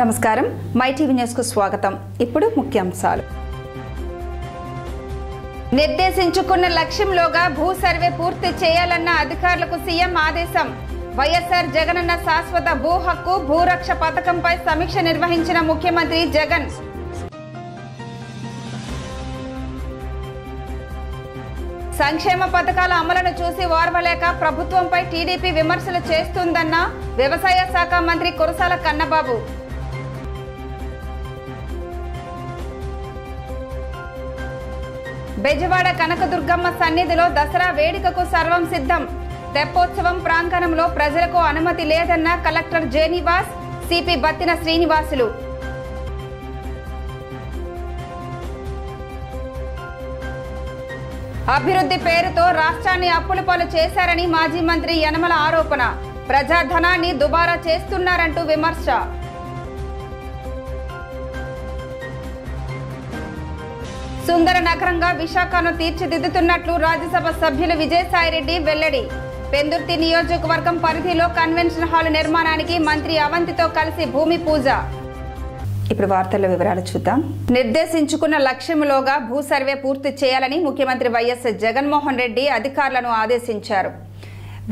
నమస్కారం. My TV న్యూస్కు స్వాగతం. ఇప్పుడు ముఖ్యాంశాలు. నిర్దేశించుకున్న లక్ష్యంలోగా భూ సర్వే పూర్తి చేయాలన్న అధికారులకు సీఎం ఆదేశం. వైఎస్ఆర్ జగనన్న శాశ్వత భూ హక్కు భూరక్ష పథకంపై సమీక్ష నిర్వహించిన ముఖ్యమంత్రి జగన్. సంక్షేమ పథకాల అమలును చూసి ఓర్వలేక ప్రభుత్వంపై టీడీపీ విమర్శలు చేస్తుందన్న వ్యవసాయ శాఖ మంత్రి కురసాల కన్నబాబు. బెజవాడ కనకదుర్గమ్మ సన్నిధిలో దసరా వేడుకకు సర్వం సిద్ధం. తెప్పోత్సవం ప్రాంగణంలో ప్రజలకు అనుమతి లేదన్న కలెక్టర్ జేనివాస్ సిపి బత్తిన శ్రీనివాసులు. అభివృద్ధి పేరుతో రాష్ట్రాన్ని అప్పుల పాలు చేశారని మాజీ మంత్రి యనమల ఆరోపణ. ప్రజాధనాన్ని దుబారా చేస్తున్నారంటూ విమర్శ. సుందర నగరంగా విశాఖను తీర్చిదిద్దుతున్నట్లు రాజ్యసభ సభ్యులు విజయసాయిరెడ్డి వెల్లడి. పెందుర్తి నియోజకవర్గం పరిధిలో కన్వెన్షన్ హాల్ నిర్మాణానికి మంత్రి అవంతితో కలిసి భూమి పూజ. ఇప్పుడు వార్తల వివరాలు చూద్దాం. నిర్దేశించుకున్న లక్ష్యంలోగా భూ సర్వే పూర్తి చేయాలని ముఖ్యమంత్రి వైఎస్ జగన్మోహన్ రెడ్డి అధికారులను ఆదేశించారు.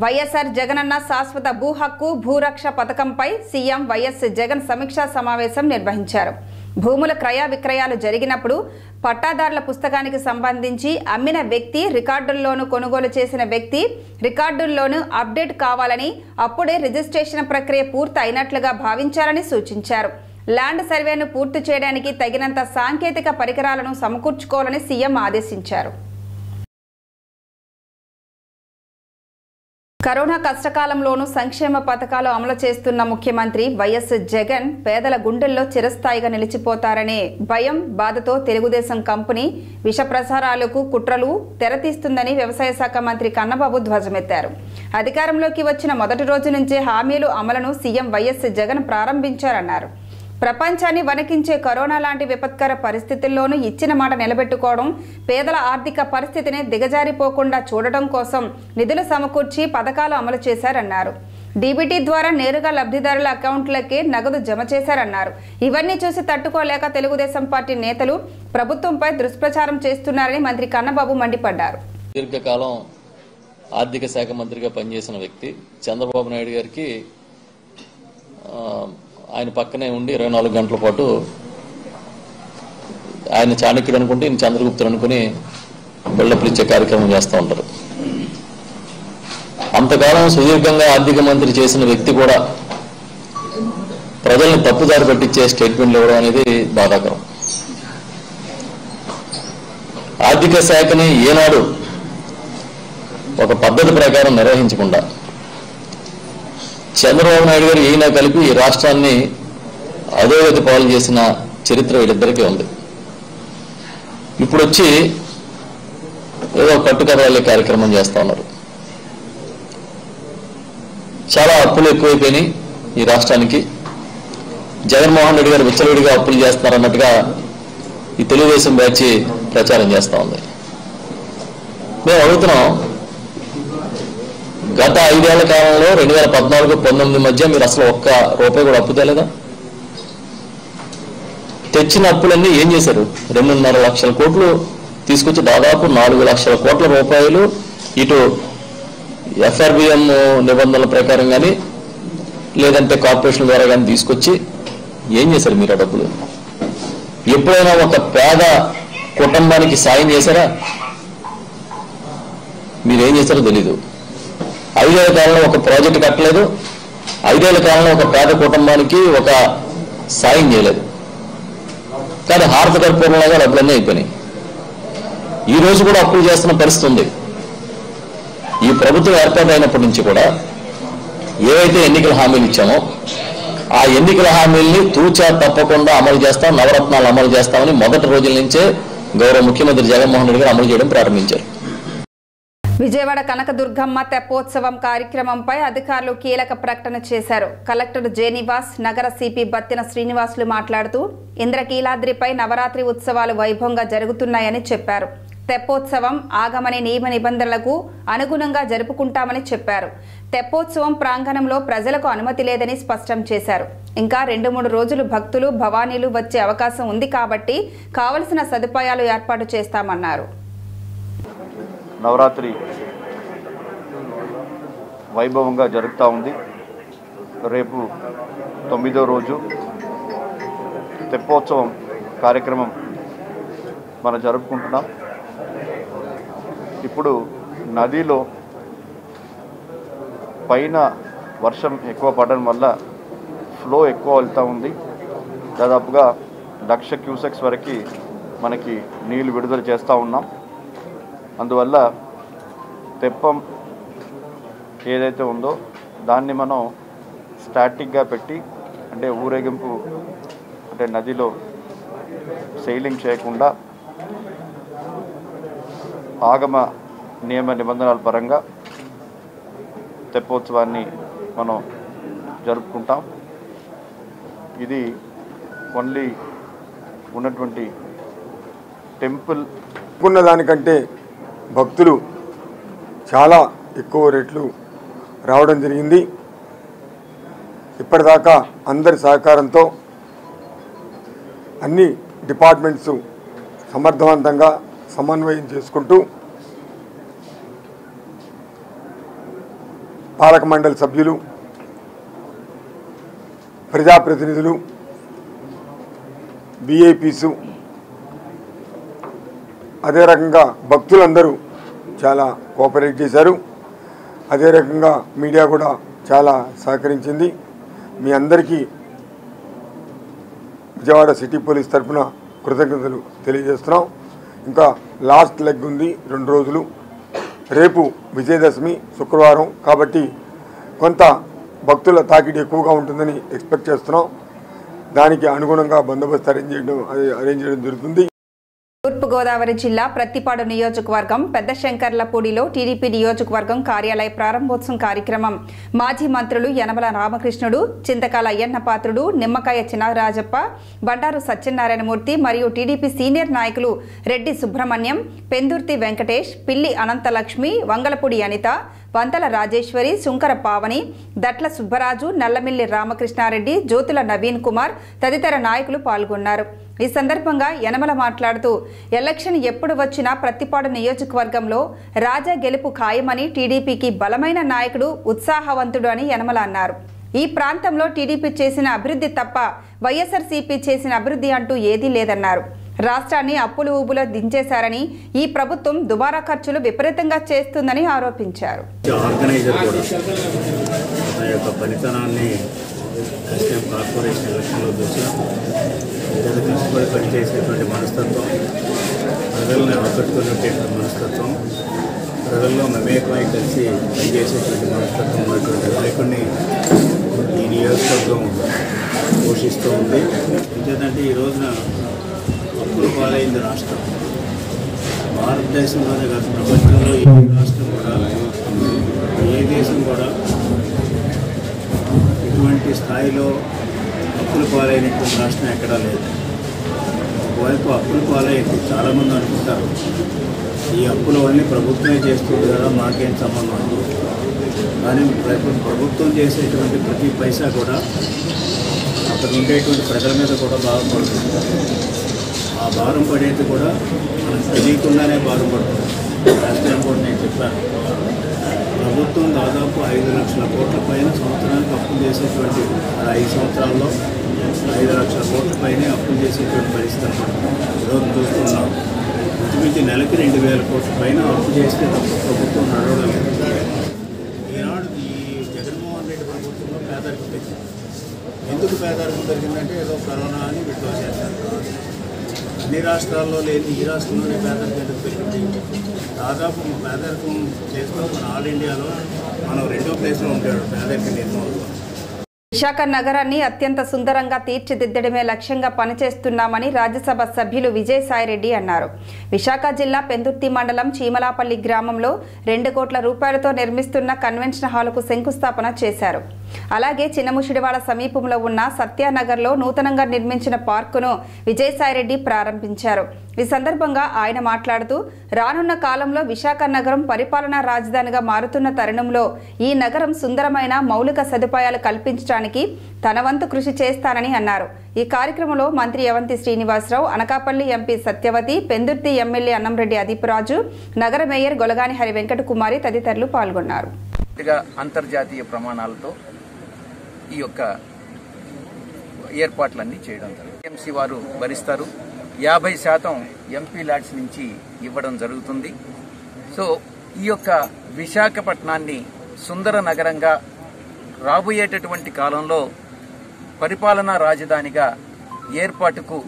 వైఎస్ఆర్ జగనన్న శాశ్వత భూ హక్కు భూరక్ష పథకంపై సీఎం వైఎస్ జగన్ సమీక్షా సమావేశం నిర్వహించారు. భూముల క్రయ విక్రయాలు జరిగినప్పుడు పట్టాదారుల పుస్తకానికి సంబంధించి అమ్మిన వ్యక్తి రికార్డుల్లోనూ కొనుగోలు చేసిన వ్యక్తి రికార్డుల్లోనూ అప్డేట్ కావాలని అప్పుడే రిజిస్ట్రేషన్ ప్రక్రియ పూర్తి అయినట్లుగా భావించాలని సూచించారు. ల్యాండ్ సర్వేను పూర్తి చేయడానికి తగినంత సాంకేతిక పరికరాలను సమకూర్చుకోవాలని సీఎం ఆదేశించారు. కరోనా కష్టకాలంలోనూ సంక్షేమ పథకాలు అమలు చేస్తున్న ముఖ్యమంత్రి వైఎస్ జగన్ పేదల గుండెల్లో చిరస్థాయిగా నిలిచిపోతారనే భయం బాధతో తెలుగుదేశం కంపెనీ విష ప్రసారాలకు కుట్రలు తెరతీస్తుందని వ్యవసాయ శాఖ మంత్రి కన్నబాబు ధ్వజమెత్తారు. అధికారంలోకి వచ్చిన మొదటి రోజు నుంచే హామీలు అమలును సీఎం వైఎస్ జగన్ ప్రారంభించారన్నారు. ప్రపంచాన్ని వణికించే కరోనా లాంటి విపత్కర పరిస్థితుల్లోనూ ఇచ్చిన మాట నిలబెట్టుకోవడం పేదల ఆర్థిక పరిస్థితిని దిగజారిపోకుండా చూడటం కోసం నిధులు సమకూర్చి పథకాలు అమలు చేశారన్నారు. డీబీటీ ద్వారా నేరుగా లబ్ధిదారుల అకౌంట్లకే నగదు జమ చేశారన్నారు. ఇవన్నీ చూసి తట్టుకోలేక తెలుగుదేశం పార్టీ నేతలు ప్రభుత్వంపై దుష్ప్రచారం చేస్తున్నారని మంత్రి కన్నబాబు మండిపడ్డారు. దీర్ఘకాలం ఆర్థిక శాఖ మంత్రిగా పనిచేసిన వ్యక్తి చంద్రబాబు నాయుడు గారికి ఆయన పక్కనే ఉండి ఇరవై నాలుగు గంటల పాటు ఆయన చాణక్యుడు అనుకుంటే ఈయన చంద్రగుప్తుడు అనుకుని బిల్డప్లు ఇచ్చే కార్యక్రమం చేస్తూ ఉంటారు. అంతకాలం సుదీర్ఘంగా ఆర్థిక మంత్రి చేసిన వ్యక్తి కూడా ప్రజల్ని తప్పుదారి పట్టించే స్టేట్మెంట్లు ఇవ్వడం అనేది బాధాకరం. ఆర్థిక శాఖని ఏనాడు ఒక పద్ధతి ప్రకారం నిర్వహించకుండా చంద్రబాబు నాయుడు గారు ఈయన కలిపి ఈ రాష్ట్రాన్ని అధోగతి పాలు చేసిన చరిత్ర వీళ్ళిద్దరికీ ఉంది. ఇప్పుడు వచ్చి ఏదో కట్టుకరాలే కార్యక్రమం చేస్తా ఉన్నారు. చాలా అప్పులు ఎక్కువైపోయినాయి ఈ రాష్ట్రానికి. జగన్మోహన్ రెడ్డి గారు విచ్చలవిడిగా అప్పులు చేస్తున్నారన్నట్టుగా ఈ తెలుగుదేశం బ్యాచ్ ప్రచారం చేస్తూ ఉంది. మేము అడుగుతున్నాం గత ఐదేళ్ళ కాలంలో రెండు వేల పద్నాలుగు పంతొమ్మిది మధ్య మీరు అసలు ఒక్క రూపాయి కూడా అప్పు తేలేదా? తెచ్చిన అప్పులన్నీ ఏం చేశారు? రెండున్నర లక్షల కోట్లు తీసుకొచ్చి దాదాపు నాలుగు లక్షల కోట్ల రూపాయలు ఇటు ఎఫ్ఆర్బిఎం నిబంధనల ప్రకారం కానీ లేదంటే కార్పొరేషన్ ద్వారా కానీ తీసుకొచ్చి ఏం చేశారు మీరు ఆ డబ్బులు? ఎప్పుడైనా ఒక పేద కుటుంబానికి సాయం చేశారా? మీరేం చేశారో తెలీదు. ఐదేళ్ళ కాలంలో ఒక ప్రాజెక్ట్ కట్టలేదు. ఐదేళ్ళ కాలంలో ఒక పేద కుటుంబానికి ఒక సాయం చేయలేదు. కానీ హారత కర్పూరంలాగా డబ్బులన్నీ అయిపోయినాయి. ఈ రోజు కూడా అప్పులు చేస్తున్న పరిస్థితి ఉంది. ఈ ప్రభుత్వం ఏర్పాటైనప్పటి నుంచి కూడా ఏవైతే ఎన్నికల హామీలు ఇచ్చామో ఆ ఎన్నికల హామీల్ని తూచా తప్పకుండా అమలు చేస్తాం నవరత్నాలు అమలు చేస్తామని మొదటి రోజుల నుంచే గౌరవ ముఖ్యమంత్రి జగన్మోహన్ రెడ్డి గారు అమలు చేయడం ప్రారంభించారు. విజయవాడ కనకదుర్గమ్మ తెప్పోత్సవం కార్యక్రమంపై అధికారులు కీలక ప్రకటన చేశారు. కలెక్టర్ జేనివాస్ నగర సిపి బత్తిన శ్రీనివాసులు మాట్లాడుతూ ఇంద్రకీలాద్రిపై నవరాత్రి ఉత్సవాలు వైభవంగా జరుగుతున్నాయని చెప్పారు. తెప్పోత్సవం ఆగమని నియమ నిబంధనలకు అనుగుణంగా జరుపుకుంటామని చెప్పారు. తెప్పోత్సవం ప్రాంగణంలో ప్రజలకు అనుమతి లేదని స్పష్టం చేశారు. ఇంకా రెండు మూడు రోజులు భక్తులు భవానీలు వచ్చే అవకాశం ఉంది కాబట్టి కావలసిన సదుపాయాలు ఏర్పాటు చేస్తామన్నారు. నవరాత్రి వైభవంగా జరుగుతూ ఉంది. రేపు తొమ్మిదో రోజు తెప్పోత్సవం కార్యక్రమం మనం జరుపుకుంటున్నాం. ఇప్పుడు నదిలో పైన వర్షం ఎక్కువ పడడం వల్ల ఫ్లో ఎక్కువ వెళ్తూ ఉంది. దాదాపుగా లక్ష క్యూసెక్స్ వరకు మనకి నీళ్ళు విడుదల చేస్తూ ఉన్నాం. అందువల్ల తెప్పం ఏదైతే ఉందో దాన్ని మనం స్టాటిక్గా పెట్టి అంటే ఊరేగింపు అంటే నదిలో సెయిలింగ్ చేయకుండా ఆగమ నియమ నిబంధనల పరంగా తెప్పోత్సవాన్ని మనం జరుపుకుంటాం. ఇది ఓన్లీ ఉన్నటువంటి టెంపుల్ ఉన్నదానికంటే దానికంటే భక్తులు చాలా ఎక్కువ రేట్లు రావడం జరిగింది. ఇప్పటిదాకా అందరి సహకారంతో అన్ని డిపార్ట్మెంట్స్ సమర్థవంతంగా సమన్వయం చేసుకుంటూ పాలక మండలి సభ్యులు ప్రజాప్రతినిధులు బీఏపీసు అదే రకంగా భక్తులందరూ చాలా కోఆపరేట్ చేశారు. అదే రకంగా మీడియా కూడా చాలా సహకరించింది. మీ అందరికీ విజయవాడ సిటీ పోలీస్ తరఫున కృతజ్ఞతలు తెలియజేస్తున్నాం. ఇంకా లాస్ట్ లెగ్ ఉంది రెండు రోజులు. రేపు విజయదశమి శుక్రవారం కాబట్టి కొంత భక్తుల తాకిడి ఎక్కువగా ఉంటుందని ఎక్స్పెక్ట్ చేస్తున్నాం. దానికి అనుగుణంగా బందోబస్తు అరేంజ్ చేయడం అరేంజ్ చేయడం జరుగుతుంది. తూర్పుగోదావరి జిల్లా ప్రత్తిపాడు నియోజకవర్గం పెద్ద శంకర్లపూడిలో టీడీపీ నియోజకవర్గం కార్యాలయ ప్రారంభోత్సవం కార్యక్రమం. మాజీ మంత్రులు యనమల రామకృష్ణుడు చింతకాల అయ్యన్న పాత్రుడు నిమ్మకాయ చినరాజప్ప బండారు సత్యనారాయణమూర్తి మరియు టీడీపీ సీనియర్ నాయకులు రెడ్డి సుబ్రహ్మణ్యం పెందుర్తి వెంకటేష్ పిల్లి అనంతలక్ష్మి వంగలపూడి అనిత వంతల రాజేశ్వరి శుంకర పావని దట్ల సుబ్బరాజు నల్లమిల్లి రామకృష్ణారెడ్డి జ్యోతుల నవీన్ కుమార్ తదితర నాయకులు పాల్గొన్నారు. ఈ సందర్భంగా యనమల మాట్లాడుతూ ఎలక్షన్ ఎప్పుడు వచ్చినా ప్రతిపాడు నియోజకవర్గంలో రాజా గెలుపు ఖాయమని టీడీపీకి బలమైన నాయకుడు ఉత్సాహవంతుడు అని యనమల అన్నారు. ఈ ప్రాంతంలో టీడీపీ చేసిన అభివృద్ధి తప్ప వైఎస్ఆర్సీపీ చేసిన అభివృద్ధి అంటూ ఏదీ లేదన్నారు. రాష్ట్రాన్ని అప్పులు ఊబులో దించేశారని ఈ ప్రభుత్వం దుబారా ఖర్చులు విపరీతంగా చేస్తుందని ఆరోపించారు. ఆర్గనైజర్ కూడా కష్టపడి పనిచేసేటువంటి మనస్తత్వం ప్రజలను ఆకట్టుకునేటువంటి మనస్తత్వం ప్రజల్లో మమేకమై కలిసి పనిచేసేటువంటి మనస్తత్వం ఉన్నటువంటి నాయకుడిని ఈ నియోజకవర్గం పోషిస్తూ ఉంది. ఎందుకంటే ఈ రోజున అప్పులు పాలైంది రాష్ట్రం. భారతదేశంలోనే కాదు ప్రపంచంలో ఏ రాష్ట్రం కూడా ఏ దేశం కూడా ఇటువంటి స్థాయిలో అప్పులు పాలైనటువంటి రాష్ట్రం ఎక్కడా లేదు. ఒకవైపు అప్పులు పాలైంది చాలామంది అనుకుంటారు. ఈ అప్పులు అన్నీ ప్రభుత్వమే చేస్తుంది కదా మాకేం సంబంధం కానీ ప్రభుత్వం చేసేటువంటి ప్రతి పైసా కూడా అక్కడ ఉండేటువంటి ప్రజల మీద కూడా బాధపడుతుంది. ఆ భారం పడేది కూడా మనకు తెలియకుండానే భారం పడుతుంది. లాస్ట్ టైం కూడా నేను చెప్పాను. ప్రభుత్వం దాదాపు ఐదు లక్షల కోట్ల పైన సంవత్సరానికి అప్పులు చేసేటువంటి ఐదు సంవత్సరాల్లో ఐదు లక్షల కోట్ల పైనే అప్పులు చేసేటువంటి పరిస్థితి ఈరోజు చూస్తున్నాం. ఇంచుమించి నెలకి రెండు వేల కోట్ల పైన అప్పు చేస్తే తప్ప ప్రభుత్వం నడవడం లేదు. ఈనాడు ఈ జగన్మోహన్ రెడ్డి ప్రభుత్వంలో పేదరికం ఎందుకు పేదరికం జరిగిందంటే ఏదో కరోనా అని విడుదల చేశారు. అన్ని రాష్ట్రాల్లో లేని ఈ రాష్ట్రంలోనే పేదరికం పెరిగింది? దాదాపు పేదరికం చేస్తూ మన ఆల్ ఇండియాలో మనం రెండో ప్లేస్లో ఉంటాడు పేదరిక నిర్మూలన. విశాఖ నగరాన్ని అత్యంత సుందరంగా తీర్చిదిద్దడమే లక్ష్యంగా పనిచేస్తున్నామని రాజ్యసభ సభ్యులు విజయసాయిరెడ్డి అన్నారు. విశాఖ జిల్లా పెందుర్తి మండలం చీమలాపల్లి గ్రామంలో రెండు కోట్ల రూపాయలతో నిర్మిస్తున్న కన్వెన్షన్ హాలుకు శంకుస్థాపన చేశారు. అలాగే చిన్నముషిడివాడ సమీపంలో ఉన్న సత్యానగర్లో నూతనంగా నిర్మించిన పార్కును విజయసాయిరెడ్డి ప్రారంభించారు. ఈ సందర్భంగా ఆయన మాట్లాడుతూ రానున్న కాలంలో విశాఖ నగరం పరిపాలనా రాజధానిగా మారుతున్న తరుణంలో ఈ నగరం సుందరమైన మౌలిక సదుపాయాలు కల్పించడానికి తన వంతు కృషి చేస్తానని అన్నారు. ఈ కార్యక్రమంలో మంత్రి యవంతి శ్రీనివాసరావు అనకాపల్లి ఎంపీ సత్యవతి పెందుర్తి ఎమ్మెల్యే అన్నంరెడ్డి అదీపురాజు నగర మేయర్ గొలగాని హరి వెంకట కుమారి తదితరులు పాల్గొన్నారు. అంతర్జాతీయ ప్రమాణాలతో ఈ యొక్క ఏర్పాట్లన్నీ చేయడం జరుగుతుంది. ఎంసీ వారు భరిస్తారు. యాభై శాతం ఎంపీ ల్యాడ్స్ నుంచి ఇవ్వడం జరుగుతుంది. సో ఈ యొక్క విశాఖపట్నాన్ని సుందర నగరంగా రాబోయేటటువంటి కాలంలో పరిపాలనా రాజధానిగా ఏర్పాటుకు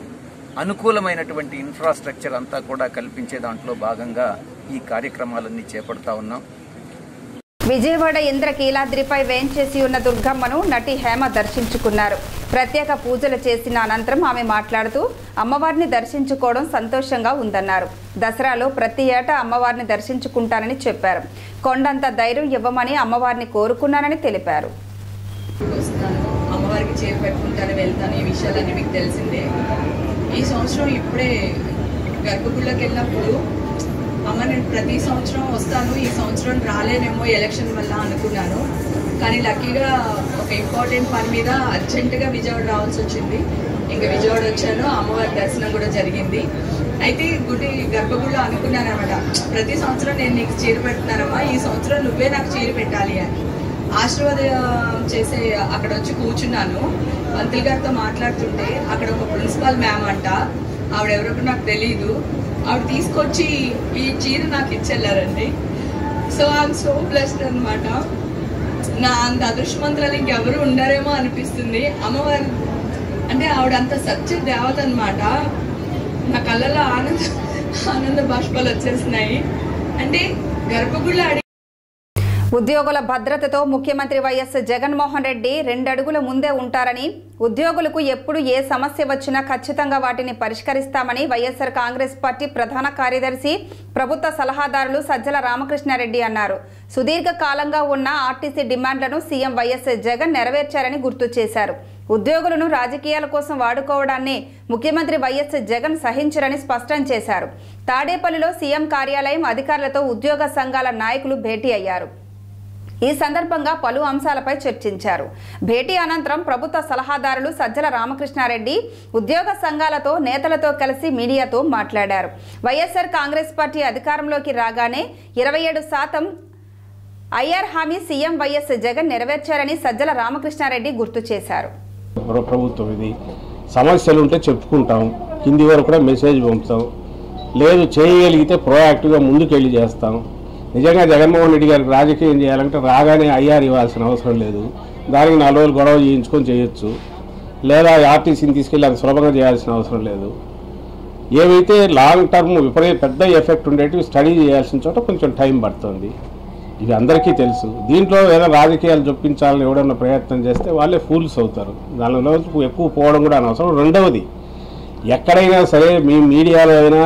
అనుకూలమైనటువంటి ఇన్ఫ్రాస్ట్రక్చర్ అంతా కూడా కల్పించే దాంట్లో భాగంగా ఈ కార్యక్రమాలన్నీ చేపడతా ఉన్నాం. విజయవాడ ఇంద్రకీలాద్రిపై వేంచేసి ఉన్న దుర్గమ్మను నటి హేమ దర్శించుకున్నారు. ప్రత్యేక పూజలు చేసిన అనంతరం ఆమె మాట్లాడుతూ అమ్మవారిని దర్శించుకోవడం సంతోషంగా ఉందన్నారు. దసరాలో ప్రతి ఏటా అమ్మవారిని దర్శించుకుంటానని చెప్పారు. కొండంత ధైర్యం ఇవ్వమని అమ్మవారిని కోరుకున్నానని తెలిపారు. అమ్మవారికి చేరు పెట్టుకుంటాను వెళ్తాను ఈ విషయాలన్నీ మీకు తెలిసిందే. ఈ సంవత్సరం ఇప్పుడే గర్భగుళ్ళకి వెళ్ళినప్పుడు అమ్మ నేను ప్రతి సంవత్సరం వస్తాను ఈ సంవత్సరం రాలేనేమో ఎలక్షన్ వల్ల అనుకున్నాను. కానీ లక్కీగా ఒక ఇంపార్టెంట్ పని మీద అర్జెంటుగా విజయవాడ రావాల్సి వచ్చింది. ఇంకా విజయవాడ వచ్చాను అమ్మవారి దర్శనం కూడా జరిగింది. అయితే గుడి గర్భగుడిలో అనుకున్నానమాట ప్రతి సంవత్సరం నేను నీకు చీర పెడుతున్నానమ్మా ఈ సంవత్సరం నువ్వే నాకు చీర పెట్టాలి అని. ఆశీర్వాదం చేసే అక్కడ వచ్చి కూర్చున్నాను. పంతులు గారితో మాట్లాడుతుంటే అక్కడ ఒక ప్రిన్సిపాల్ మ్యామ్ అంట ఆవిడ ఎవరో నాకు తెలియదు ఆవిడ తీసుకొచ్చి ఈ చీర నాకు ఇచ్చెళ్ళారండి. సో ఐఎమ్ సో బ్లెస్డ్ అనమాట నా అంత అదృష్టమంత్రాలు ఇంకెవరు ఉండరేమో అనిపిస్తుంది. అమ్మవారు అంటే ఆవిడ అంత సత్య దేవత అనమాట నా కళ్ళలో ఆనంద ఆనంద బాష్పాలు వచ్చేసినాయి. అంటే గర్భగుళ్ళ ఉద్యోగుల భద్రతతో ముఖ్యమంత్రి వైఎస్ జగన్మోహన్ రెడ్డి రెండడుగుల ముందే ఉంటారని ఉద్యోగులకు ఎప్పుడు ఏ సమస్య వచ్చినా ఖచ్చితంగా వాటిని పరిష్కరిస్తామని వైఎస్ఆర్ కాంగ్రెస్ పార్టీ ప్రధాన కార్యదర్శి ప్రభుత్వ సలహాదారులు సజ్జల రామకృష్ణారెడ్డి అన్నారు. సుదీర్ఘ కాలంగా ఉన్న ఆర్టీసీ డిమాండ్లను సీఎం వైఎస్ జగన్ నెరవేర్చారని గుర్తు చేశారు. ఉద్యోగులను రాజకీయాల కోసం వాడుకోవడాన్ని ముఖ్యమంత్రి వైఎస్ జగన్ సహించరని స్పష్టం చేశారు. తాడేపల్లిలో సీఎం కార్యాలయం అధికారులతో ఉద్యోగ సంఘాల నాయకులు భేటీ అయ్యారు. ఈ సందర్భంగా పలు అంశాలపై చర్చించారు. భేటీ అనంతరం ప్రభుత్వ సలహాదారులు సజ్జల రామకృష్ణారెడ్డి ఉద్యోగ సంఘాలతో నేతలతో కలిసి మీడియాతో మాట్లాడారు. వైఎస్ఆర్ కాంగ్రెస్ పార్టీ అధికారంలోకి రాగానే ఇరవై ఏడు శాతం ఐఆర్ హామీ సీఎం వైఎస్ జగన్ నెరవేర్చారని సజ్జల రామకృష్ణారెడ్డి గుర్తు చేశారు. ప్రభుత్వం ఇది. సమస్యలు ఉంటే చెప్పుకుంటాం. కింది వరకు కూడా మెసేజ్ పంపుతాం. లేదు చేయగలిగితే ప్రోయాక్టివ్గా ముందుకెళ్ళి చేస్తాం. నిజంగా జగన్మోహన్ రెడ్డి గారికి రాజకీయం చేయాలంటే రాగానే ఐఆర్ ఇవ్వాల్సిన అవసరం లేదు. దానికి నాలుగు రోజులు గొడవ చేయించుకొని చేయొచ్చు. లేదా ఆర్టీసీని తీసుకెళ్ళి అంత సులభంగా చేయాల్సిన అవసరం లేదు. ఏవైతే లాంగ్ టర్మ్ విపరీత పెద్ద ఎఫెక్ట్ ఉండేటివి స్టడీ చేయాల్సిన చోట కొంచెం టైం పడుతుంది. ఇది అందరికీ తెలుసు. దీంట్లో ఏదో రాజకీయాలు చొప్పించాలని ఎవడన్నా ప్రయత్నం చేస్తే వాళ్ళే ఫూల్స్ అవుతారు. దానిలో ఎక్కువ పోవడం కూడా అనవసరం. రెండవది ఎక్కడైనా సరే మీ మీడియాలో అయినా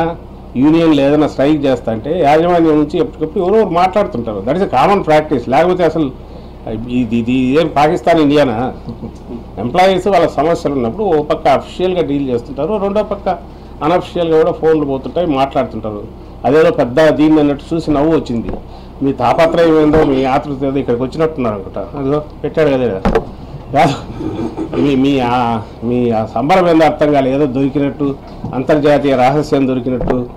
యూనియన్లు ఏదైనా స్ట్రైక్ చేస్తా అంటే యాజమాన్యం నుంచి ఎప్పటికప్పుడు ఎవరో మాట్లాడుతుంటారు. దట్ ఇస్ కామన్ ప్రాక్టీస్ లేకపోతే అసలు ఇది ఇది ఏం పాకిస్తాన్ ఇండియానా? ఎంప్లాయీస్ వాళ్ళ సమస్యలు ఉన్నప్పుడు ఓ పక్క అఫిషియల్గా డీల్ చేస్తుంటారు రెండో పక్క అన్అఫిషియల్గా కూడా ఫోన్లు పోతుంటాయి మాట్లాడుతుంటారు. అదేదో పెద్ద దీన్ని అన్నట్టు చూసి నవ్వు వచ్చింది. మీ తాపత్రయం ఏందో మీ ఆతృత ఏదో ఇక్కడికి వచ్చినట్టున్నారు అనుకుంటా. అదిగో పెట్టాడు కదా కాదు. మీ మీ ఆ- మీ ఆ సంబరం ఏదో అర్థం కాలేదు. ఏదో దొరికినట్టు అంతర్జాతీయ రహస్యం దొరికినట్టు.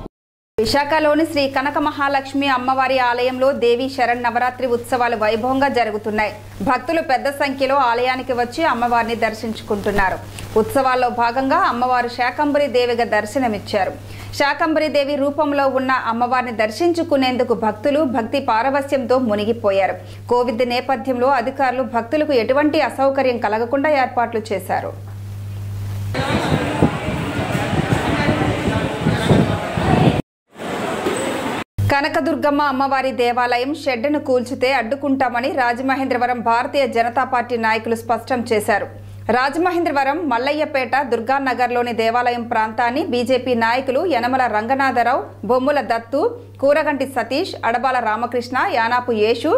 విశాఖలోని శ్రీ కనక మహాలక్ష్మి అమ్మవారి ఆలయంలో దేవి శరణ్ నవరాత్రి ఉత్సవాలు వైభవంగా జరుగుతున్నాయి. భక్తులు పెద్ద సంఖ్యలో ఆలయానికి వచ్చి అమ్మవారిని దర్శించుకుంటున్నారు. ఉత్సవాల్లో భాగంగా అమ్మవారు శాకంబరి దేవిగా దర్శనమిచ్చారు. శాకంబరి దేవి రూపంలో ఉన్న అమ్మవారిని దర్శించుకునేందుకు భక్తులు భక్తి పారవస్యంతో మునిగిపోయారు. కోవిడ్ నేపథ్యంలో అధికారులు భక్తులకు ఎటువంటి అసౌకర్యం కలగకుండా ఏర్పాట్లు చేశారు. కనకదుర్గమ్మ అమ్మవారి దేవాలయం షెడ్డును కూల్చితే అడ్డుకుంటామని రాజమహేంద్రవరం భారతీయ జనతా పార్టీ నాయకులు స్పష్టం చేశారు. రాజమహేంద్రవరం మల్లయ్యపేట దుర్గానగర్లోని దేవాలయం ప్రాంతాన్ని బీజేపీ నాయకులు యనమల రంగనాథరావు బొమ్ముల దత్తు కూరగంటి సతీష్ అడబాల రామకృష్ణ యానాపు యేషు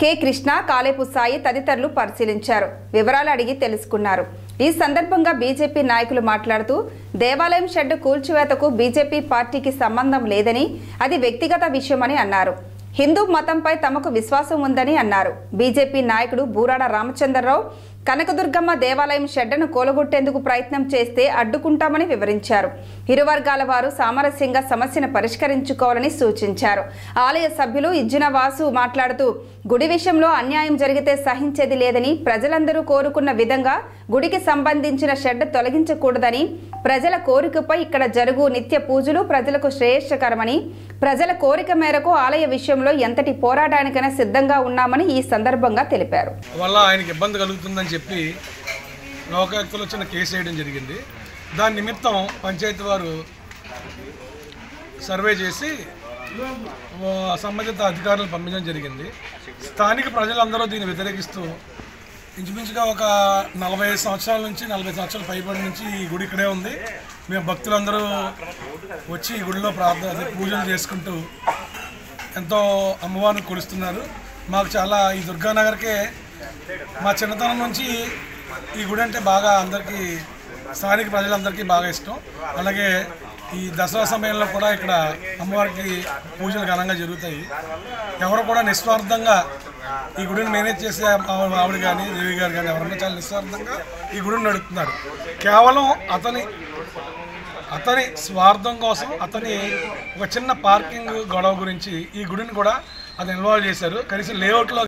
కె కృష్ణ కాలేపు సాయి తదితరులు పరిశీలించారు. వివరాలు అడిగి తెలుసుకున్నారు. ఈ సందర్భంగా బీజేపీ నాయకులు మాట్లాడుతూ దేవాలయం షెడ్ కూల్చివేతకు బీజేపీ పార్టీకి సంబంధం లేదని అది వ్యక్తిగత విషయమని అన్నారు. హిందూ మతంపై తమకు విశ్వాసం ఉందని అన్నారు. బీజేపీ నాయకుడు బూరాడ రామచంద్రరావు కనకదుర్గమ్మ దేవాలయం షెడ్డను కూలగొట్టేందుకు ప్రయత్నం చేస్తే అడ్డుకుంటామని వివరించారు. ఇరు వర్గాల వారు సామరస్యంగా సమస్యను పరిష్కరించుకోవాలని సూచించారు. ఆలయ సభ్యులు ఇజ్జున వాసు మాట్లాడుతూ గుడి విషయంలో అన్యాయం జరిగితే సహించేది లేదని ప్రజలందరూ కోరుకున్న విధంగా గుడికి సంబంధించిన షెడ్ తొలగించకూడదని ప్రజల కోరికపై ఇక్కడ జరుగు నిత్య పూజలు ప్రజలకు శ్రేయస్కరమని ప్రజల కోరిక మేరకు ఆలయ విషయంలో ఎంతటి పోరాటానికైనా సిద్ధంగా ఉన్నామని ఈ సందర్భంగా తెలిపారు. వల్ల ఆయనకి ఇబ్బంది కలుగుతుందని చెప్పి లోకాయుక్తలో చిన్న కేసు వేయడం జరిగింది. దాని నిమిత్తం పంచాయతీ వారు సర్వే చేసి సంబంధిత అధికారులను పంపించడం జరిగింది. స్థానిక ప్రజలందరూ దీన్ని వ్యతిరేకిస్తూ ఇంచుమించుగా ఒక నలభై ఐదు సంవత్సరాల నుంచి నలభై సంవత్సరాల పైబడి నుంచి ఈ గుడి ఇక్కడే ఉంది. మేము భక్తులందరూ వచ్చి ఈ గుడిలో ప్రార్థన పూజలు చేసుకుంటూ ఎంతో అమ్మవారిని కొలుస్తున్నారు. మాకు చాలా ఈ దుర్గానగర్కే మా చిన్నతనం నుంచి ఈ గుడి అంటే బాగా అందరికీ స్థానిక ప్రజలందరికీ బాగా ఇష్టం. అలాగే ఈ దసరా సమయంలో కూడా ఇక్కడ అమ్మవారికి పూజలు ఘనంగా జరుగుతాయి. ఎవరు కూడా నిస్వార్థంగా ఈ గుడిని మేనేజ్ చేసే ఆవిడ కానీ దేవి గారు కానీ ఎవరన్నా చాలా నిస్వార్థంగా ఈ గుడిని నడుపుతున్నారు. కేవలం అతని అతని స్వార్థం కోసం అతని ఒక చిన్న పార్కింగ్ గొడవ గురించి ఈ గుడిని కూడా అది ఇన్వాల్వ్ చేశారు. కనీసం లేఅవుట్లో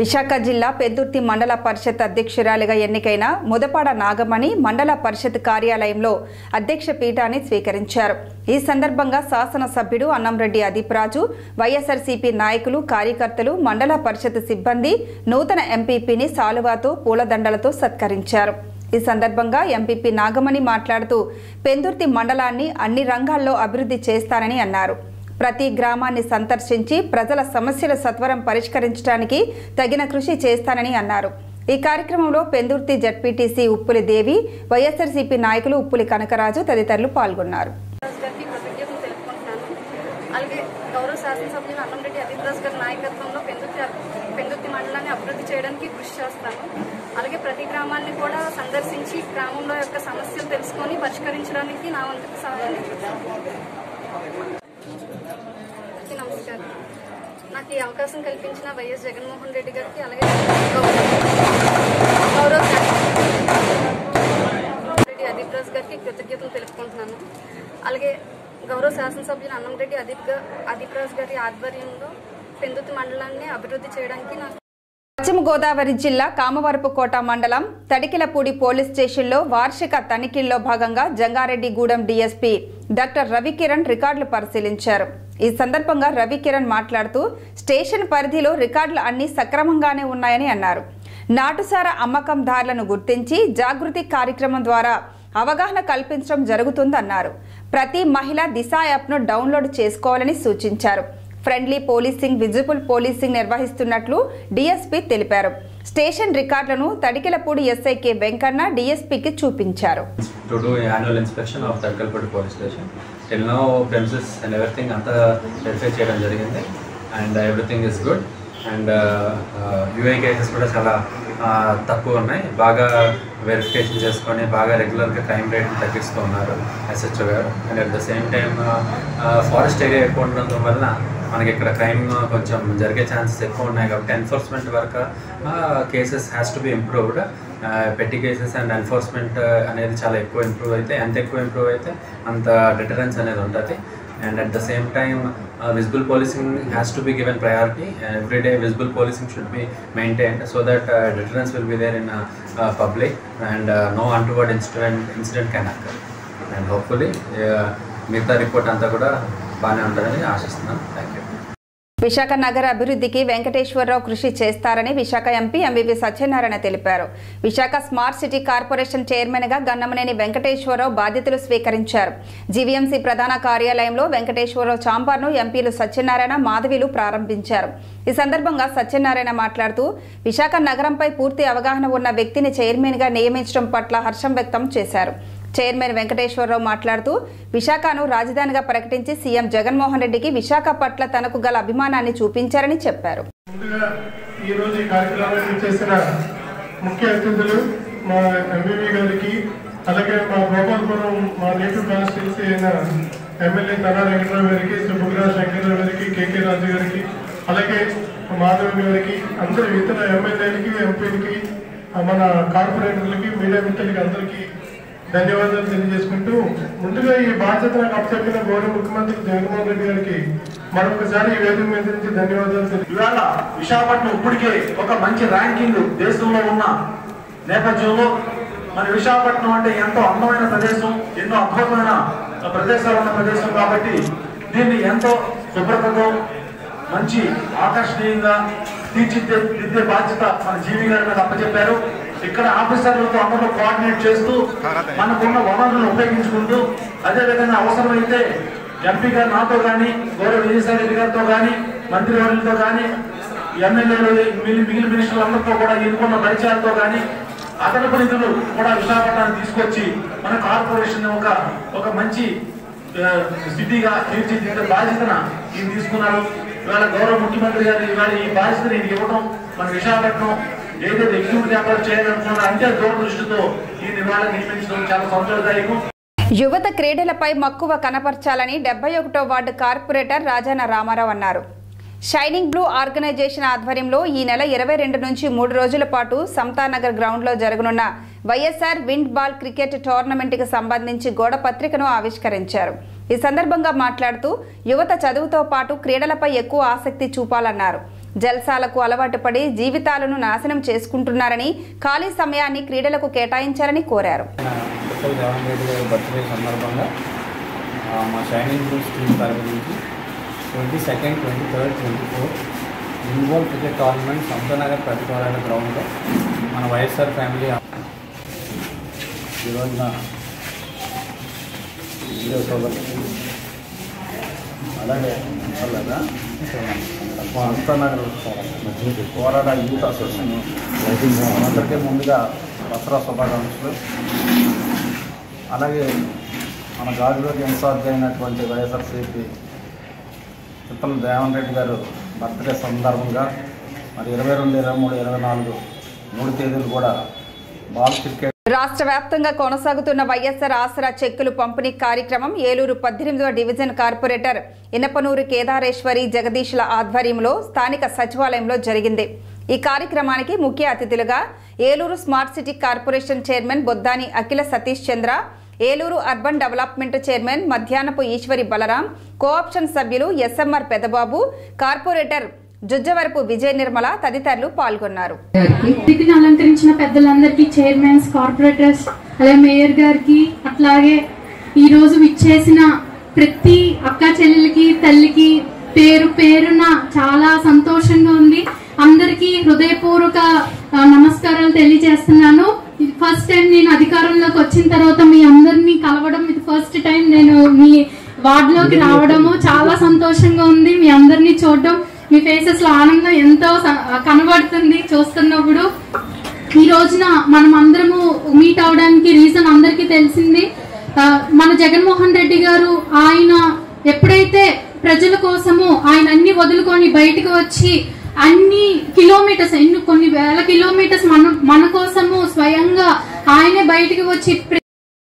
విశాఖ జిల్లా పెద్దుర్తి మండల పరిషత్ అధ్యక్షురాలిగా ఎన్నికైన ముదపాడ నాగమణి మండల పరిషత్ కార్యాలయంలో అధ్యక్ష పీఠాన్ని స్వీకరించారు. ఈ సందర్భంగా శాసనసభ్యుడు అన్నంరెడ్డి అదీప్రాజు వైఎస్ఆర్సీపీ నాయకులు కార్యకర్తలు మండల పరిషత్ సిబ్బంది నూతన ఎంపీపీని సాలువాతో పూలదండలతో సత్కరించారు. ఈ సందర్భంగా ఎంపీపీ నాగమణి మాట్లాడుతూ పెందుర్తి మండలాన్ని అన్ని రంగాల్లో అభివృద్ధి చేస్తానని అన్నారు. ప్రతి గ్రామాన్ని సందర్శించి ప్రజల సమస్యలు సత్వరం పరిష్కరించడానికి తగిన కృషి చేస్తానని అన్నారు. ఈ కార్యక్రమంలో పెందుర్తి జడ్పీటీసీ ఉప్పులి దేవి వైఎస్ఆర్సీపీ నాయకులు ఉప్పులి కనకరాజు తదితరులు పాల్గొన్నారు. అలాగే గౌరవ శాసనసభ్యులు అన్నంరెడ్డి అదిత్రాజ్ గారి నాయకత్వంలో పెందుర్తి పెందుర్తి మండలాన్ని అభివృద్ధి చేయడానికి కృషి చేస్తాను. అలాగే ప్రతి గ్రామాన్ని కూడా సందర్శించి గ్రామంలో యొక్క సమస్యలు తెలుసుకొని పరిష్కరించడానికి నా వంతు సహాయం నమస్కారం. నాకు ఈ అవకాశం కల్పించిన వైఎస్ జగన్మోహన్ రెడ్డి గారికి అలాగే గౌరవ- రెడ్డి అదీప్ రాజు గారికి కృతజ్ఞతలు తెలుపుకుంటున్నాను. అలాగే గౌరవ శాసనసభ్యులు అన్నంరెడ్డి అదీప్ అదీప్ రాజు గారి ఆధ్వర్యంలో పెందుతి మండలాన్ని అభివృద్ధి చేయడానికి నాకు పశ్చిమ గోదావరి జిల్లా కామవరపుకోట మండలం తడికిలపూడి పోలీస్ స్టేషన్లో వార్షిక తనిఖీల్లో భాగంగా జంగారెడ్డిగూడెం డీఎస్పీ డాక్టర్ రవికిరణ్ రికార్డులు పరిశీలించారు. ఈ సందర్భంగా రవికిరణ్ మాట్లాడుతూ స్టేషన్ పరిధిలో రికార్డులు అన్ని సక్రమంగానే ఉన్నాయని అన్నారు. నాటుసార అమ్మకందారులను గుర్తించి జాగృతి కార్యక్రమం ద్వారా అవగాహన కల్పించడం జరుగుతుందన్నారు. ప్రతి మహిళ దిశ యాప్ను డౌన్లోడ్ చేసుకోవాలని సూచించారు. ఫ్రెండ్లీ పోలీసింగ్ విజిబుల్ పోలీసింగ్ నిర్వహిస్తున్నట్లు డీఎస్పీ తెలిపారు. స్టేషన్ రికార్డులను తడికెలపూడి ఎస్ఐకే వెంకన్న డీఎస్పీకి చూపించారు. To do a inspection of of police station station. Now now, and and అంతా వెరిఫై చేయడం జరిగింది. And everything is good and UI cases కూడా చాలా తక్కువ ఉన్నాయి. బాగా వెరిఫికేషన్ చేసుకొని బాగా రెగ్యులర్గా క్రైమ్ రేట్ తగ్గిస్తూ ఉన్నారు ఎస్హెచ్ఓ గారు. And at the same time forest area ఎక్కువ ఉండడం వల్ల మనకి ఇక్కడ క్రైమ్ కొంచెం జరిగే ఛాన్సెస్ ఎక్కువ ఉన్నాయి కాబట్టి ఎన్ఫోర్స్మెంట్ వరకు cases has to be improved పెట్టి కేసెస్ అండ్ ఎన్ఫోర్స్మెంట్ అనేది చాలా ఎక్కువ ఇంప్రూవ్ అయితే ఎంత ఎక్కువ ఇంప్రూవ్ అయితే అంత డిటరెన్స్ అనేది ఉంటుంది. And at the same time visible policing has to be given priority every day visible policing should be maintained so that deterrence will be there in public and no untoward incident incident can occur and hopefully మిగతా report అంతా కూడా బాగానే ఉంటుందని ఆశిస్తున్నాను. విశాఖ నగర అభివృద్ధికి వెంకటేశ్వరరావు కృషి చేస్తారని విశాఖ ఎంపీ ఎంవివి సత్యనారాయణ తెలిపారు. విశాఖ స్మార్ట్ సిటీ కార్పొరేషన్ చైర్మన్గా గన్నమనేని వెంకటేశ్వరరావు బాధ్యతలు స్వీకరించారు. జీవీఎంసీ ప్రధాన కార్యాలయంలో వెంకటేశ్వరరావు చాంబార్ను ఎంపీలు సత్యనారాయణ మాధవిలు ప్రారంభించారు. ఈ సందర్భంగా సత్యనారాయణ మాట్లాడుతూ విశాఖ నగరంపై పూర్తి అవగాహన ఉన్న వ్యక్తిని చైర్మన్గా నియమించడం పట్ల హర్షం వ్యక్తం చేశారు. చైర్మన్ వెంకటేశ్వరరావు మాట్లాడుతూ విశాఖను రాజధానిగా ప్రకటించి సీఎం జగన్మోహన్ రెడ్డికి విశాఖ పట్ల తనకు గల అభిమానాన్ని చూపించారని చెప్పారు. ముఖ్య అతిథులు మా ఎంబీవీ గారికి అలాగే మా గోపాలపురం మా నేటివ్ కాన్స్టిట్యున్సీ అయిన ఎమ్మెల్యే తరా వెంకటరావు గారికి శ్రీ శంకర్రావు గారికి కేకే రాజు గారికి అలాగే మాధవ్ గారికి అందరు ఇతర ఎమ్మెల్యేలకి ఎంపీలకి మన కార్పొరేటర్లకి మీడియా మిత్రులకి అందరికీ ధన్యవాదాలు తెలియజేసుకుంటూ ముందుగా ఈ బాధ్యత నాకు అప్పచెప్పిన గౌరవ ముఖ్యమంత్రి జగన్మోహన్ రెడ్డి గారికి మరొకసారి ఈ వేదిక మీద నుంచి ధన్యవాదాలు ఇవాళ విశాఖపట్నం ఇప్పటికే ఒక మంచి ర్యాంకింగ్ దేశంలో ఉన్న నేపథ్యంలో మన విశాఖపట్నం అంటే ఎంతో అందమైన ప్రదేశం ఎన్నో అద్భుతమైన ప్రదేశాలు ఉన్న ప్రదేశం కాబట్టి దీన్ని ఎంతో శుభ్రతతో మంచి ఆకర్షణీయంగా తీర్చిదిద్దే బాధ్యత మన జీవి గారి మీద అప్పచెప్పారు. ఇక్కడ ఆఫీసర్లతో అందరూ కోఆర్డినేట్ చేస్తూ మనకున్న వనరులను ఉపయోగించుకుంటూ అదేవిధంగా అవసరమైతే ఎంపీ గారు నాతో కానీ గౌరవ విజయసాయి రెడ్డి గారితో కానీ మంత్రివర్యులతో కానీ ఎమ్మెల్యేలు మిగిలిన మిగిలిన మినిస్టర్లు అందరితో కూడా ఎన్నుకున్న పరిచయాలతో కానీ అదనపు నిధులు కూడా విశాఖపట్నాన్ని తీసుకొచ్చి మన కార్పొరేషన్ ఒక ఒక మంచి సిటీగా తీర్చిదిద్దే బాధ్యతన ఈయన తీసుకున్నారు. ఇవాళ గౌరవ ముఖ్యమంత్రి గారు ఇవాళ ఈ బాధ్యతను ఇవ్వడం మన విశాఖపట్నం ఏదైతే ఎగ్జిక్యూటివ్ క్యాపిటల్ చేయాలనుకున్నారో అంతే దూరదృష్టితో ఈ ఇవాళ నియమించడం చాలా సంతోషదాయకం. యువత క్రీడలపై మక్కువ కనపరచాలని డెబ్బై ఒకటో వార్డు కార్పొరేటర్ రాజాన రామారావు అన్నారు. షైనింగ్ బ్లూ ఆర్గనైజేషన్ ఆధ్వర్యంలో ఈ నెల ఇరవై రెండు నుంచి మూడు రోజుల పాటు సంతానగర్ గ్రౌండ్లో జరగనున్న వైఎస్ఆర్ విండ్ బాల్ క్రికెట్ టోర్నమెంట్కి సంబంధించి గోడ పత్రికను ఆవిష్కరించారు. ఈ సందర్భంగా మాట్లాడుతూ యువత చదువుతో పాటు క్రీడలపై ఎక్కువ ఆసక్తి చూపాలన్నారు. జల్సాలకు అలవాటు పడి జీవితాలను నాశనం చేసుకుంటున్నారని ఖాళీ సమయాన్ని క్రీడలకు కేటాయించాలని కోరారు. సందర్భంగా మా షైనింగ్ బ్లూస్ టీం నుంచి twenty second twenty third twenty four ఇన్వాల్ cricket tournament Sanathnagar ప్రతిపాదన గ్రౌండ్లో మన వైఎస్ఆర్ ఫ్యామిలీ ఈరోజున ఈరోజు అలాగే అలాగా సంతనగర్ పోరాట యూత్ అసోసియేషన్. అందరికీ ముందుగా దసరా శుభాకాంక్షలు. అలాగే మన గాజులోకి ఇన్ఛార్జ్ అయినటువంటి వైఎస్ఆర్సీపీ చిత్తల దేవన్ రెడ్డి గారు బర్త్డే సందర్భంగా మరి ఇరవై రెండు ఇరవై మూడు ఇరవై నాలుగు మూడు తేదీలు కూడా బాల్ క్రికెట్ రాష్ట్ర వ్యాప్తంగా కొనసాగుతున్న వైఎస్ఆర్ ఆసరా చెక్కులు పంపిణీ కార్యక్రమం ఏలూరు పద్దెనిమిదవ డివిజన్ కార్పొరేటర్ ఇనపనూరు కేదారేశ్వరి జగదీష్ల ఆధ్వర్యంలో స్థానిక సచివాలయంలో జరిగింది. ఈ కార్యక్రమానికి ముఖ్య అతిథులుగా Eluru smart city corporation chairman Boddani Akhila Satish Chandra Eluru urban development chairman Madhyahnapu Eswari Balaram co option సభ్యులు ఎస్ఎంఆర్ పెదబాబు కార్పొరేటర్ జుజ్జవరపు విజయ నిర్మల తదితరులు పాల్గొన్నారు. అలంకరించిన పెద్దలందరికీ చైర్మన్స్ కార్పొరేటర్స్ అలాగే మేయర్ గారికి అట్లాగే ఈ రోజు విచ్చేసిన ప్రతి అక్క చెల్లెలకి తల్లికి పేరు పేరున చాలా సంతోషంగా ఉంది. అందరికీ హృదయపూర్వక నమస్కారాలు తెలియజేస్తున్నాను. ఇది ఫస్ట్ టైం నేను అధికారంలోకి వచ్చిన తర్వాత మీ అందరినీ కలవడం ఇది ఫస్ట్ టైం నేను మీ వార్డులోకి రావడము. చాలా సంతోషంగా ఉంది మీ అందరినీ చూడడం. మీ ఫేసెస్లో ఆనందం ఎంతో స- కనబడుతుంది చూస్తున్నప్పుడు. ఈ రోజున మనం అందరము మీట్ అవడానికి రీజన్ అందరికీ తెలిసింది. మన జగన్మోహన్ రెడ్డి గారు ఆయన ఎప్పుడైతే ప్రజల కోసము ఆయన అన్ని వదులుకొని బయటకు వచ్చి అన్ని కిలోమీటర్స్ ఎన్ని కొన్ని వేల కిలోమీటర్స్ మన మన కోసము స్వయంగా ఆయనే బయటకు వచ్చి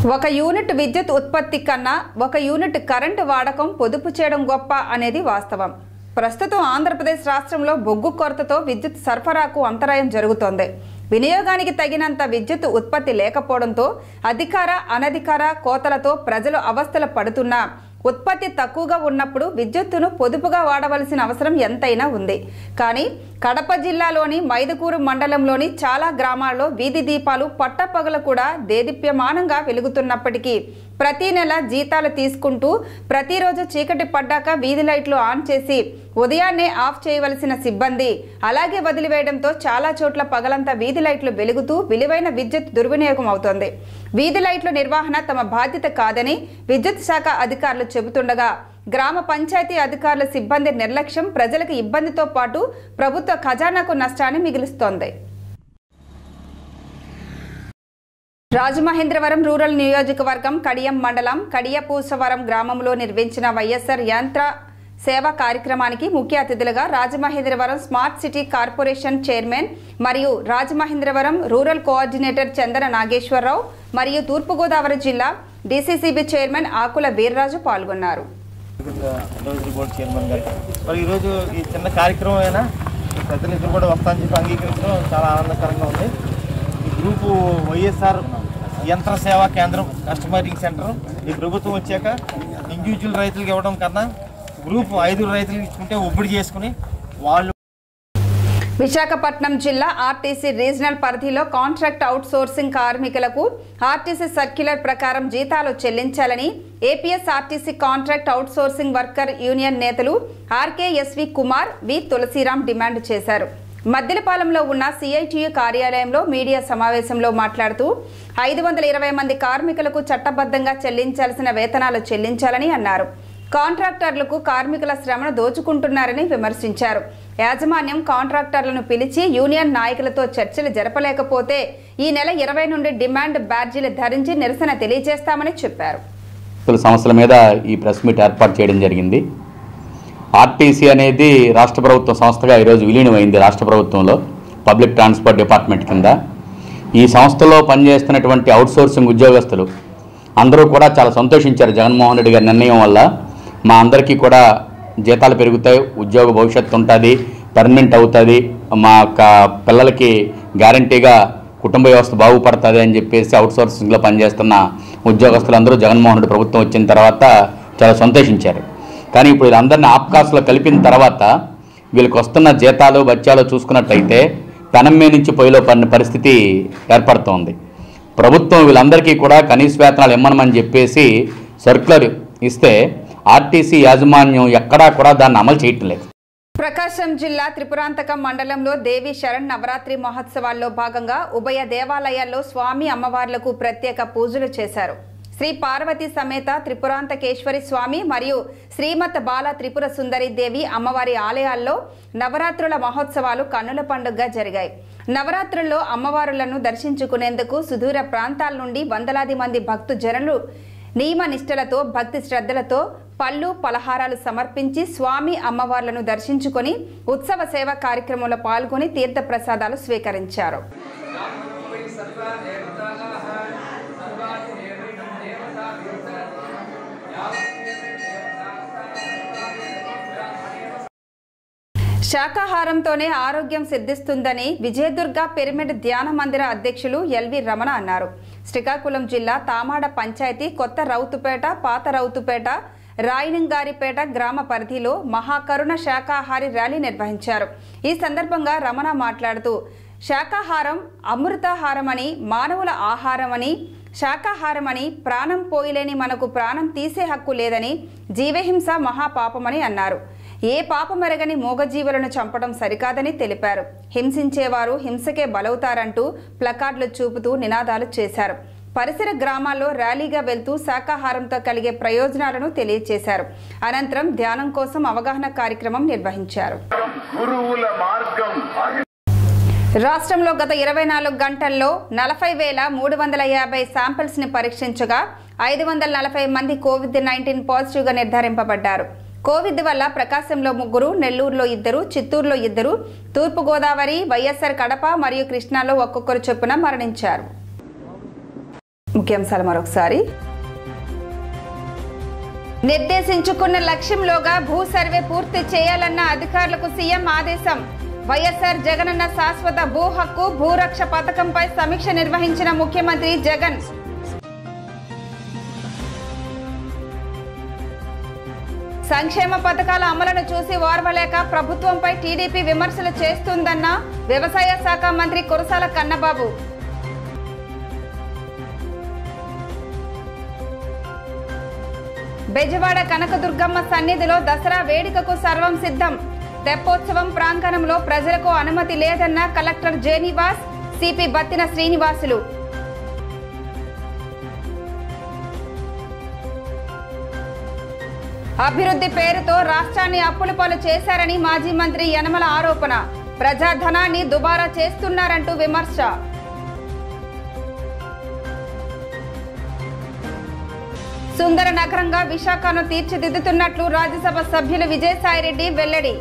ఒక యూనిట్ విద్యుత్ ఉత్పత్తి కన్నా ఒక యూనిట్ కరెంటు వాడకం పొదుపు చేయడం గొప్ప అనేది వాస్తవం. ప్రస్తుతం ఆంధ్రప్రదేశ్ రాష్ట్రంలో బొగ్గు కొరతతో విద్యుత్ సరఫరాకు అంతరాయం జరుగుతోంది. వినియోగానికి తగినంత విద్యుత్ ఉత్పత్తి లేకపోవడంతో అధికార అనధికార కోతలతో ప్రజలు అవస్థలు పడుతున్నా ఉత్పత్తి తక్కువగా ఉన్నప్పుడు విద్యుత్తును పొదుపుగా వాడవలసిన అవసరం ఎంతైనా ఉంది. కానీ కడప జిల్లాలోని మైదుకూరు మండలంలోని చాలా గ్రామాల్లో వీధి దీపాలు పట్టపగల కూడా దేదీప్యమానంగా వెలుగుతున్నప్పటికీ ప్రతి నెల జీతాలు తీసుకుంటూ ప్రతిరోజు చీకటి పడ్డాక వీధి లైట్లు ఆన్ చేసి ఉదయాన్నే ఆఫ్ చేయవలసిన సిబ్బంది. అలాగే వదిలివేయడంతో చాలా చోట్ల పగలంతా వీధి లైట్లు వెలుగుతూ విలువైన విద్యుత్ దుర్వినియోగం అవుతోంది. వీధి లైట్ల నిర్వహణ తమ బాధ్యత కాదని విద్యుత్ శాఖ అధికారులు చెబుతుండగా గ్రామ పంచాయతీ అధికారుల సిబ్బంది నిర్లక్ష్యం ప్రజలకు ఇబ్బందితో పాటు ప్రభుత్వ ఖజానాకు నష్టాన్ని మిగిలిస్తోంది. రాజమహేంద్రవరం రూరల్ నియోజకవర్గం కడియం మండలం కడియపూసవరం గ్రామంలో నిర్మించిన వైఎస్ఆర్ యంత్ర సేవా కార్యక్రమానికి ముఖ్య అతిథులుగా Rajamahendravaram smart city corporation chairman మరియు రాజమహేంద్రవరం రూరల్ కోఆర్డినేటర్ చందన నాగేశ్వరరావు మరియు తూర్పుగోదావరి జిల్లా డిసిసిబి చైర్మన్ ఆకుల వీర్రాజు పాల్గొన్నారు. మరి ఈరోజు ఈ చిన్న కార్యక్రమం అయినా కూడా చెప్పి అంగీకరించడం చాలా ఆనందకరంగా ఉంది. గ్రూపు వైఎస్ఆర్ యంత్ర సేవా కేంద్రం కస్టమరింగ్ సెంటర్. ఈ ప్రభుత్వం వచ్చాక ఇండివిజువల్ రైతులకు ఇవ్వడం కన్నా గ్రూప్ ఐదుగురు రైతులకు ఇచ్చుకుంటే ఒప్పుడు చేసుకుని వాళ్ళు విశాఖపట్నం జిల్లా ఆర్టీసీ రీజనల్ పరిధిలో కాంట్రాక్ట్ అవుట్ సోర్సింగ్ కార్మికులకు ఆర్టీసీ సర్క్యులర్ ప్రకారం జీతాలు చెల్లించాలని APSRTC contract outsourcing worker union నేతలు ఆర్కేఎస్వి కుమార్ వి తులసిరాం డిమాండ్ చేశారు. మద్దెలపాలెంలో ఉన్న సిఐటియు కార్యాలయంలో మీడియా సమావేశంలో మాట్లాడుతూ ఐదు వందల ఇరవై మంది కార్మికులకు చట్టబద్ధంగా చెల్లించాల్సిన వేతనాలు చెల్లించాలని అన్నారు. కాంట్రాక్టర్లకు కార్మికుల శ్రమను దోచుకుంటున్నారని విమర్శించారు. యాజమాన్యం కాంట్రాక్టర్లను పిలిచి యూనియన్ నాయకులతో చర్చలు జరపలేకపోతే ఈ నెల ఇరవై నుండి డిమాండ్ బ్యాడ్జీలు ధరించి నిరసన తెలియజేస్తామని చెప్పారు. సంస్థల మీద ఈ ప్రెస్ మీట్ ఏర్పాటు చేయడం జరిగింది. ఆర్టీసీ అనేది రాష్ట్ర ప్రభుత్వ సంస్థగా ఈరోజు విలీనమైంది రాష్ట్ర ప్రభుత్వంలో పబ్లిక్ ట్రాన్స్పోర్ట్ డిపార్ట్మెంట్ కింద. ఈ సంస్థలో పనిచేస్తున్నటువంటి అవుట్సోర్సింగ్ ఉద్యోగస్తులు అందరూ కూడా చాలా సంతోషించారు జగన్మోహన్ రెడ్డి గారి నిర్ణయం వల్ల. మా అందరికీ కూడా జీతాలు పెరుగుతాయి ఉద్యోగ భవిష్యత్తు ఉంటుంది పర్మనెంట్ అవుతుంది మా యొక్క పిల్లలకి గ్యారంటీగా కుటుంబ వ్యవస్థ బాగుపడుతుంది అని చెప్పేసి అవుట్సోర్సింగ్లో పనిచేస్తున్న ఉద్యోగస్తులందరూ జగన్మోహన్ రెడ్డి ప్రభుత్వం వచ్చిన తర్వాత చాలా సంతోషించారు. కానీ ఇప్పుడు వీళ్ళందరినీ ఆప్కాస్లో కలిపిన తర్వాత వీళ్ళకి వస్తున్న జీతాలు బత్యాలు చూసుకున్నట్టయితే పెనమ్మే మీద నుంచి పొయ్యిలో పడిన పరిస్థితి ఏర్పడుతోంది. ప్రభుత్వం వీళ్ళందరికీ కూడా కనీస వేతనాలు ఇమ్మనమని చెప్పేసి సర్క్యులర్ ఇస్తే ఆర్టీసీ యాజమాన్యం ఎక్కడా కూడా దాన్ని అమలు చేయటం లేదు. ప్రకాశం జిల్లా త్రిపురాంతకం మండలంలో దేవి శరణ్ నవరాత్రి మహోత్సవాల్లో భాగంగా ఉభయ దేవాలయాల్లో స్వామి అమ్మవార్లకు ప్రత్యేక పూజలు చేశారు. శ్రీ పార్వతి సమేత త్రిపురాంతకేశ్వరి స్వామి మరియు శ్రీమత్ బాల త్రిపుర సుందరి దేవి అమ్మవారి ఆలయాల్లో నవరాత్రుల మహోత్సవాలు కన్నుల పండుగగా జరిగాయి. నవరాత్రుల్లో అమ్మవారులను దర్శించుకునేందుకు సుదూర ప్రాంతాల నుండి వందలాది మంది భక్తు జనులు నియమ నిష్టలతో భక్తి శ్రద్ధలతో పళ్ళు పలహారాలు సమర్పించి స్వామి అమ్మవార్లను దర్శించుకొని ఉత్సవ సేవ కార్యక్రమంలో పాల్గొని తీర్థ ప్రసాదాలు స్వీకరించారు. శాకాహారంతోనే ఆరోగ్యం సిద్ధిస్తుందని విజయదుర్గ పిరమిడ్ ధ్యాన మందిర అధ్యక్షులు ఎల్వి రమణ అన్నారు. శ్రీకాకుళం జిల్లా తామాడ పంచాయతీ కొత్త రౌతుపేట పాత రౌతుపేట రాయనంగారిపేట గ్రామ పరిధిలో మహాకరుణ శాకాహారి ర్యాలీ నిర్వహించారు. ఈ సందర్భంగా రమణ మాట్లాడుతూ శాకాహారం అమృతాహారమని మానవుల ఆహారమని శాకాహారమని ప్రాణం పోయిలేని మనకు ప్రాణం తీసే హక్కు లేదని జీవహింస మహాపాపమని అన్నారు. ఏ పాపమెరగని మూగజీవులను చంపడం సరికాదని తెలిపారు. హింసించేవారు హింసకే బలవుతారంటూ ప్లకార్డులు చూపుతూ నినాదాలు చేశారు. పరిసర గ్రామాల్లో ర్యాలీగా వెళ్తూ శాకాహారంతో కలిగే ప్రయోజనాలను తెలియజేశారు అనంతరం ధ్యానం కోసం అవగాహన కార్యక్రమం నిర్వహించారు. రాష్ట్రంలో గత ఇరవై నాలుగు గంటల్లో నలభై వేల మూడు వందల యాభై శాంపిల్స్ని పరీక్షించగా ఐదు వందల నలభై మంది కోవిడ్ నైన్టీన్ పాజిటివ్గా నిర్ధారింపబడ్డారు. కోవిడ్ వల్ల ప్రకాశంలో ముగ్గురు నెల్లూరులో ఇద్దరు చిత్తూరులో ఇద్దరు తూర్పుగోదావరి వైఎస్ఆర్ కడప మరియు కృష్ణాలో ఒక్కొక్కరు చొప్పున మరణించారు. ముఖ్యాంశాలు మరొకసారి. నిర్దేశించుకున్న లక్ష్యంలోగా భూ సర్వే పూర్తి చేయాలన్న అధికారులకు సీఎం ఆదేశం. వైఎస్ఆర్ జగనన్న శాశ్వత భూ హక్కు భూరక్ష పథకంపై సమీక్ష నిర్వహించిన ముఖ్యమంత్రి జగన్. సంక్షేమ పథకాల అమలును చూసి ఓర్వలేక ప్రభుత్వంపై టీడీపీ విమర్శలు చేస్తుందన్న వ్యవసాయ శాఖ మంత్రి కురసాల కన్నబాబు. బెజవాడ కనకదుర్గమ్మ సన్నిధిలో దసరా వేడుకకు సర్వం సిద్ధం. తెప్పోత్సవం ప్రాంగణంలో ప్రజలకు అనుమతి లేదన్న కలెక్టర్ జేనివాస్ సిపి బత్తిన శ్రీనివాసులు. అభివృద్ధి పేరుతో రాష్ట్రాన్ని అప్పుల పాలు చేశారని మాజీ మంత్రి యనమల ఆరోపణ. ప్రజాధనాన్ని దుబారా చేస్తున్నారంటూ విమర్శ. సుందర నగరంగా విశాఖను తీర్చిదిద్దుతున్నట్లు రాజ్యసభ సభ్యులు విజయసాయిరెడ్డి వెల్లడి.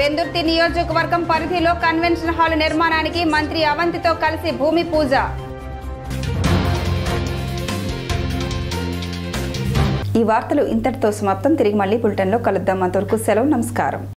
పెందుర్తి నియోజకవర్గం పరిధిలో కన్వెన్షన్ హాల్ నిర్మాణానికి మంత్రి అవంతితో కలిసి భూమి పూజ. ఈ వార్తలు ఇంతటితో సమాప్తం. తిరిగి మళ్ళీ బులెటిన్లో కలుద్దాం. అంతవరకు సెలవు నమస్కారం.